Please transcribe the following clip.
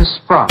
Campus